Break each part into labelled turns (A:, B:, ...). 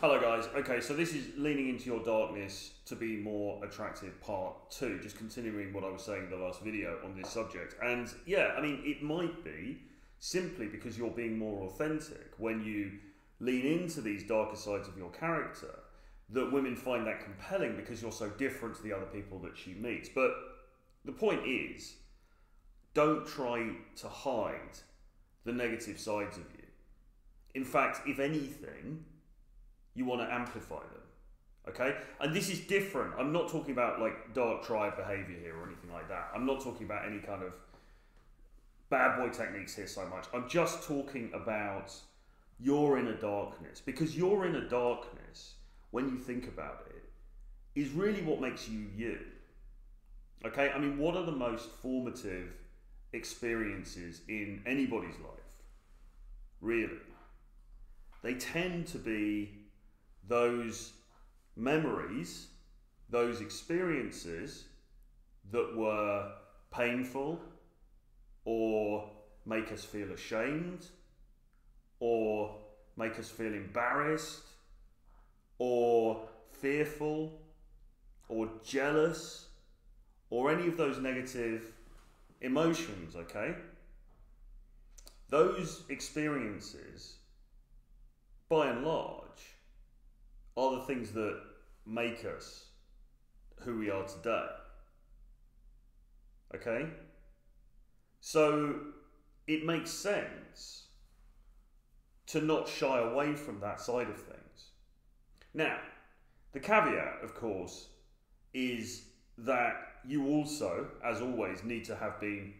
A: Hello, guys. Okay, so this is leaning into your darkness to be more attractive part two, just continuing what I was saying in the last video on this subject. And yeah, I mean, it might be simply because you're being more authentic when you lean into these darker sides of your character that women find that compelling because you're so different to the other people that she meets. But the point is, don't try to hide the negative sides of you. In fact, if anything, you want to amplify them. Okay? And this is different. I'm not talking about like dark triad behavior here or anything like that. I'm not talking about any kind of bad boy techniques here so much. I'm just talking about your inner darkness because your inner darkness, when you think about it, is really what makes you you. Okay? I mean, what are the most formative experiences in anybody's life? Really? They tend to be those memories, those experiences that were painful or make us feel ashamed or make us feel embarrassed or fearful or jealous or any of those negative emotions, okay? Those experiences, by and large, are the things that make us who we are today. Okay? So it makes sense to not shy away from that side of things. Now, the caveat, of course, is that you also, as always, need to have been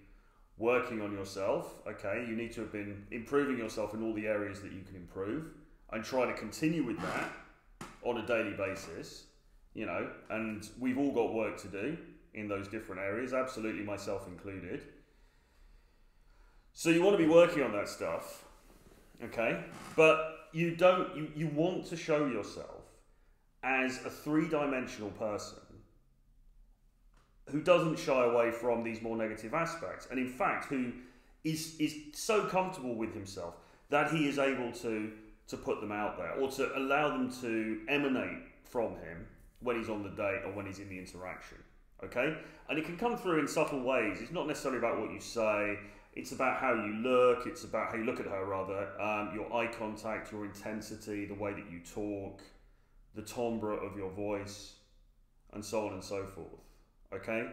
A: working on yourself. Okay, you need to have been improving yourself in all the areas that you can improve and try to continue with that on a daily basis, you know, and we've all got work to do in those different areas, absolutely myself included. So you want to be working on that stuff, okay? But you don't, you, you want to show yourself as a three dimensional person who doesn't shy away from these more negative aspects, and in fact, who is, is so comfortable with himself that he is able to to put them out there or to allow them to emanate from him when he's on the date or when he's in the interaction. Okay? And it can come through in subtle ways. It's not necessarily about what you say, it's about how you look, it's about how you look at her, rather, um, your eye contact, your intensity, the way that you talk, the timbre of your voice, and so on and so forth. Okay?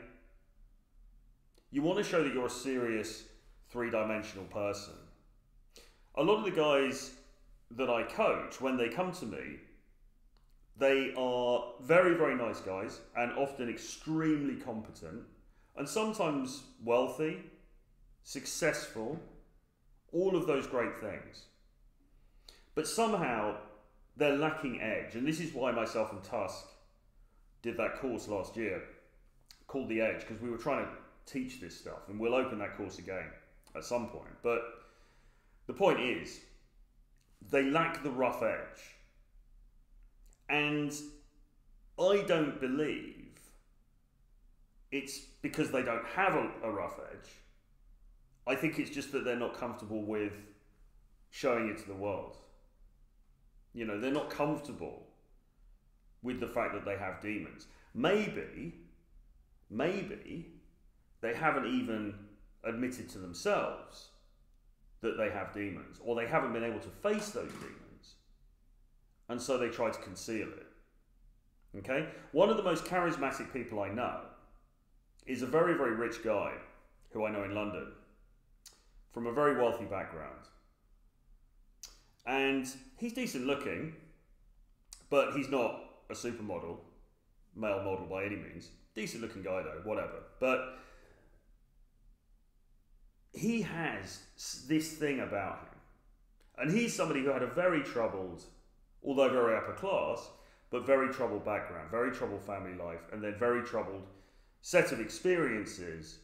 A: You want to show that you're a serious three dimensional person. A lot of the guys that I coach, when they come to me, they are very, very nice guys and often extremely competent and sometimes wealthy, successful, all of those great things. But somehow they're lacking edge. And this is why myself and Tusk did that course last year called The Edge because we were trying to teach this stuff and we'll open that course again at some point. But the point is, they lack the rough edge. And I don't believe it's because they don't have a, a, rough edge. I think it's just that they're not comfortable with showing it to the world. You know, they're not comfortable with the fact that they have demons. Maybe, maybe they haven't even admitted to themselves that they have demons, or they haven't been able to face those demons, and so they try to conceal it. Okay? One of the most charismatic people I know is a very, very rich guy who I know in London from a very wealthy background. And he's decent looking, but he's not a supermodel, male model by any means. Decent looking guy though, whatever. But he has this thing about him. And he's somebody who had a very troubled, although very upper class, but very troubled background, very troubled family life, and then very troubled set of experiences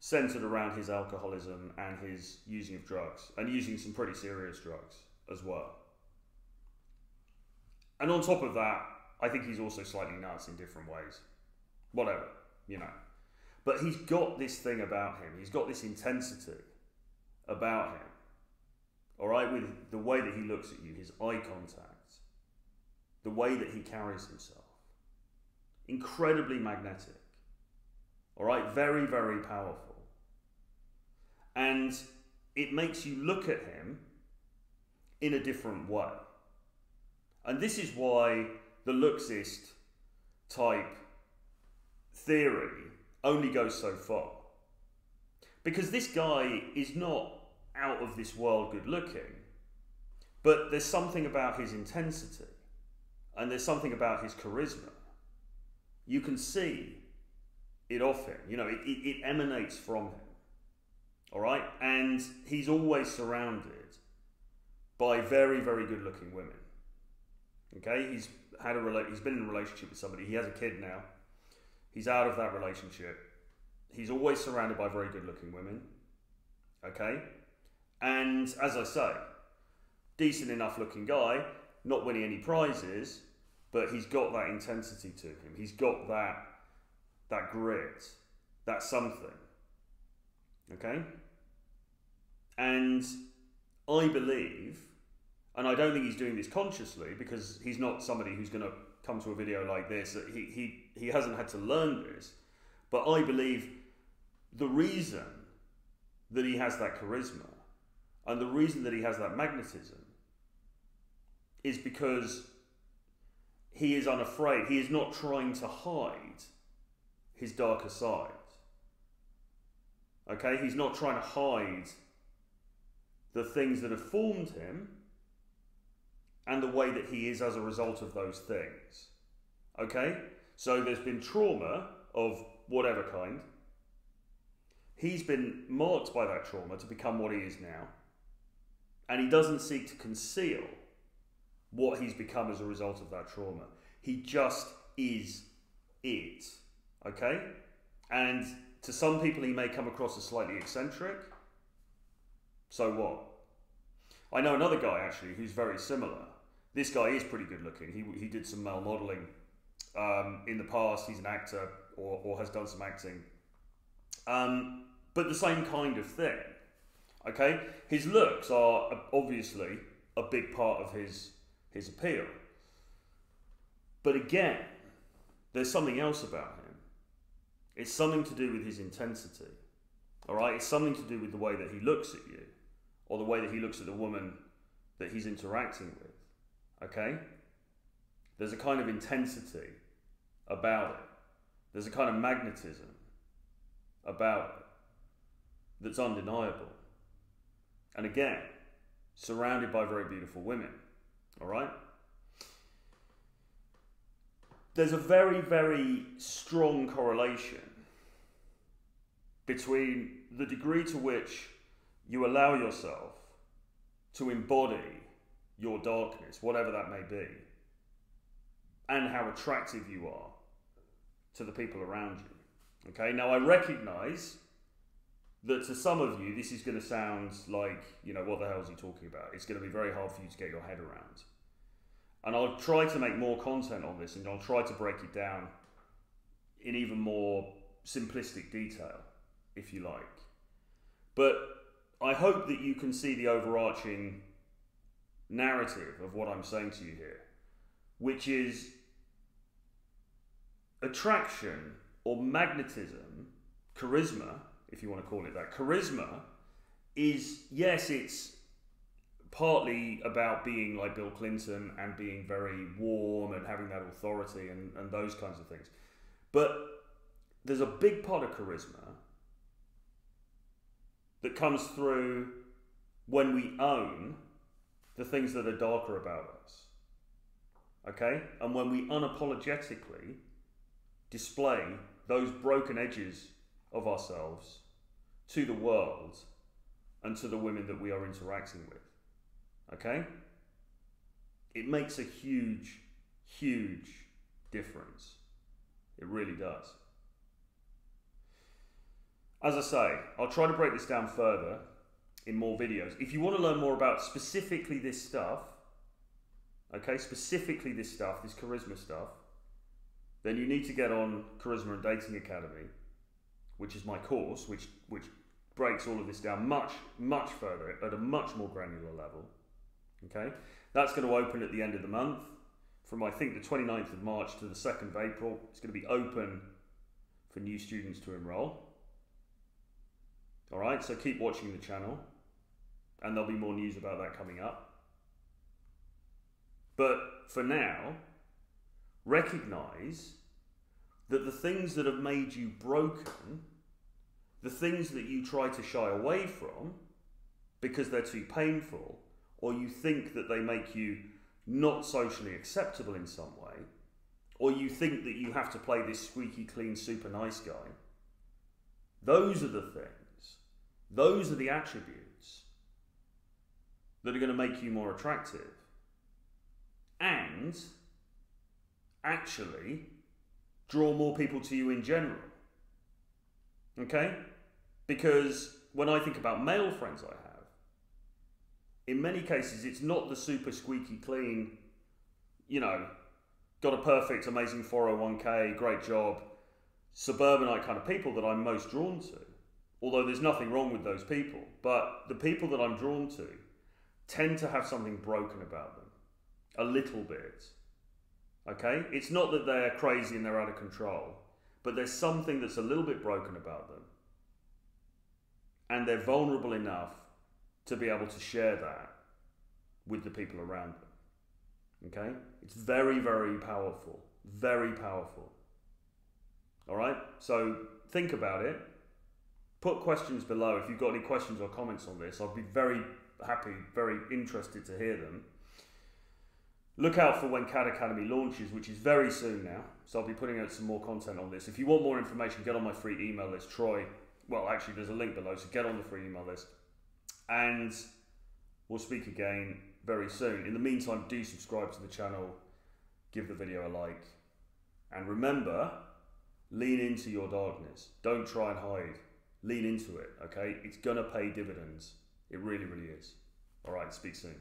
A: centered around his alcoholism and his using of drugs, and using some pretty serious drugs as well. And on top of that, I think he's also slightly nuts in different ways. Whatever, you know. But he's got this thing about him. He's got this intensity about him. All right, with the way that he looks at you, his eye contact, the way that he carries himself. Incredibly magnetic. All right, very, very powerful. And it makes you look at him in a different way. And this is why the Luxist type theory only goes so far. Because this guy is not out of this world good looking, but there's something about his intensity and there's something about his charisma. You can see it off him, you know, it, it, it emanates from him. All right? And he's always surrounded by very, very good looking women. Okay? He's had a he's been in a relationship with somebody. He has a kid now. He's out of that relationship. He's always surrounded by very good looking women. Okay? And as I say, decent enough looking guy, not winning any prizes, but he's got that intensity to him. He's got that that grit, that something. Okay? And I believe, and I don't think he's doing this consciously because he's not somebody who's going to come to a video like this. He, he, he hasn't had to learn this. But I believe the reason that he has that charisma and the reason that he has that magnetism is because he is unafraid. He is not trying to hide his darker side. Okay? He's not trying to hide the things that have formed him and the way that he is as a result of those things. Okay? So there's been trauma of whatever kind. He's been marked by that trauma to become what he is now. And he doesn't seek to conceal what he's become as a result of that trauma. He just is it. Okay? And to some people, he may come across as slightly eccentric. So what? I know another guy actually who's very similar. This guy is pretty good looking. He, he did some male modeling um, in the past. He's an actor or, or has done some acting. Um, but the same kind of thing. Okay? His looks are obviously a big part of his, his appeal. But again, there's something else about him. It's something to do with his intensity. All right? It's something to do with the way that he looks at you or the way that he looks at the woman that he's interacting with. Okay? There's a kind of intensity about it, there's a kind of magnetism about it that's undeniable. And again, surrounded by very beautiful women. All right? There's a very, very strong correlation between the degree to which you allow yourself to embody your darkness, whatever that may be, and how attractive you are to the people around you. Okay, now I recognize that to some of you, this is going to sound like, you know, what the hell is he talking about? It's going to be very hard for you to get your head around. And I'll try to make more content on this and I'll try to break it down in even more simplistic detail, if you like. But I hope that you can see the overarching narrative of what I'm saying to you here, which is attraction or magnetism, charisma, if you want to call it that. Charisma is, yes, it's partly about being like Bill Clinton and being very warm and having that authority and, and those kinds of things. But there's a big part of charisma that comes through when we own the things that are darker about us. Okay? And when we unapologetically display those broken edges of ourselves to the world and to the women that we are interacting with. Okay? It makes a huge, huge difference. It really does. As I say, I'll try to break this down further in more videos. If you want to learn more about specifically this stuff, okay, specifically this stuff, this charisma stuff, then you need to get on Charisma and Dating Academy, which is my course, which which breaks all of this down much much further at a much more granular level. Okay, that's going to open at the end of the month from I think the 29th of March to the 2nd of April. It's going to be open for new students to enroll. All right, so keep watching the channel, and there'll be more news about that coming up. But for now, recognize that the things that have made you broken, the things that you try to shy away from because they're too painful, or you think that they make you not socially acceptable in some way, or you think that you have to play this squeaky clean, super nice guy, those are the things, those are the attributes that are going to make you more attractive. And actually draw more people to you in general. Okay? Because when I think about male friends I have, in many cases, it's not the super squeaky clean, you know, got a perfect, amazing 401k, great job, suburbanite kind of people that I'm most drawn to. Although there's nothing wrong with those people. But the people that I'm drawn to tend to have something broken about them. A little bit. Okay? It's not that they're crazy and they're out of control, but there's something that's a little bit broken about them. And they're vulnerable enough to be able to share that with the people around them. Okay? It's very, very powerful. Very powerful. All right? So think about it. Put questions below if you've got any questions or comments on this. I'd be very happy, very interested to hear them. Look out for when CAD Academy launches, which is very soon now. So I'll be putting out some more content on this. If you want more information, get on my free email list, Troy. Well, actually, there's a link below, so get on the free email list. And we'll speak again very soon. In the meantime, do subscribe to the channel, give the video a like, and remember, lean into your darkness. Don't try and hide. Lean into it, okay? It's gonna pay dividends. It really, really is. All right, speak soon.